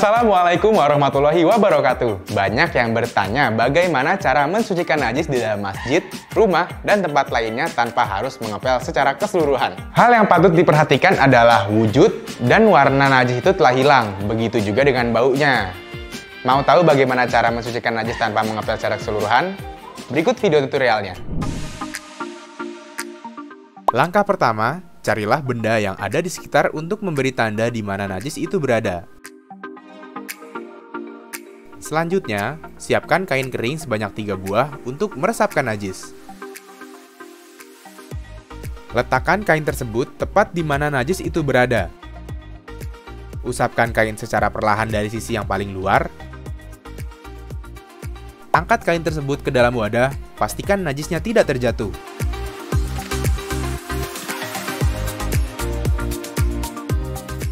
Assalamualaikum warahmatullahi wabarakatuh. Banyak yang bertanya bagaimana cara mensucikan najis di dalam masjid, rumah, dan tempat lainnya tanpa harus mengepel secara keseluruhan. Hal yang patut diperhatikan adalah wujud dan warna najis itu telah hilang. Begitu juga dengan baunya. Mau tahu bagaimana cara mensucikan najis tanpa mengepel secara keseluruhan? Berikut video tutorialnya. Langkah pertama, carilah benda yang ada di sekitar untuk memberi tanda di mana najis itu berada. Selanjutnya, siapkan kain kering sebanyak tiga buah untuk meresapkan najis. Letakkan kain tersebut tepat di mana najis itu berada. Usapkan kain secara perlahan dari sisi yang paling luar. Angkat kain tersebut ke dalam wadah, pastikan najisnya tidak terjatuh.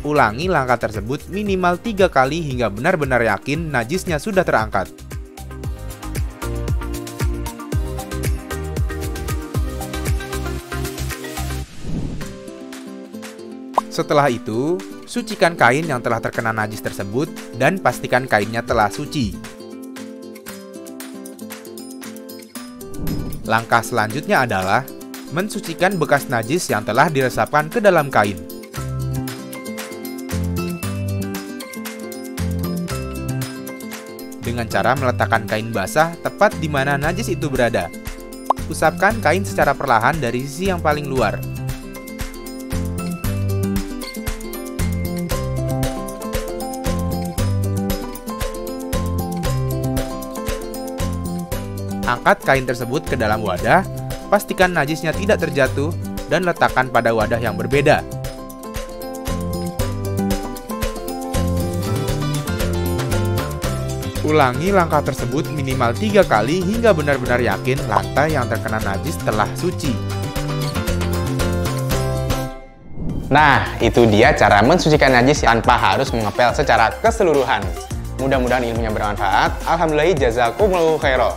Ulangi langkah tersebut minimal tiga kali hingga benar-benar yakin najisnya sudah terangkat. Setelah itu, sucikan kain yang telah terkena najis tersebut dan pastikan kainnya telah suci. Langkah selanjutnya adalah mensucikan bekas najis yang telah diresapkan ke dalam kain. Dengan cara meletakkan kain basah tepat di mana najis itu berada. Usapkan kain secara perlahan dari sisi yang paling luar. Angkat kain tersebut ke dalam wadah, pastikan najisnya tidak terjatuh, dan letakkan pada wadah yang berbeda. Ulangi langkah tersebut minimal tiga kali hingga benar-benar yakin lantai yang terkena najis telah suci. Nah, itu dia cara mensucikan najis tanpa harus mengepel secara keseluruhan. Mudah-mudahan ilmunya bermanfaat. Alhamdulillah jazakumullahu khairan.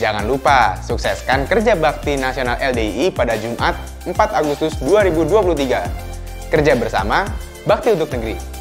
Jangan lupa sukseskan kerja bakti nasional LDII pada Jumat 4 Agustus 2023. Kerja bersama, bakti untuk negeri.